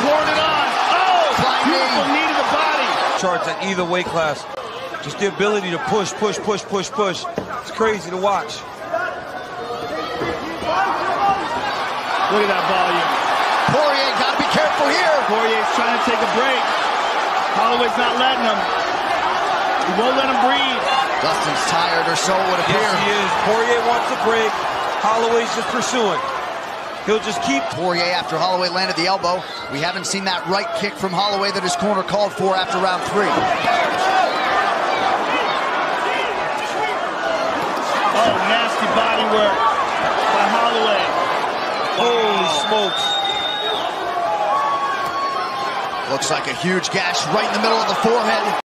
pouring it on. Oh, beautiful knee to the body. Charts at either weight class. Just the ability to push, push, push, push, push. It's crazy to watch. Look at that volume. Poirier got to be careful here. Poirier's trying to take a break. Holloway's not letting him. He won't let him breathe. Dustin's tired or so it would appear. Yes, he is. Poirier wants a break. Holloway's just pursuing. He'll just keep. Poirier after Holloway landed the elbow. We haven't seen that right kick from Holloway that his corner called for after round three. Oh, nasty body work by Holloway. Holy oh. smokes. Looks like a huge gash right in the middle of the forehead.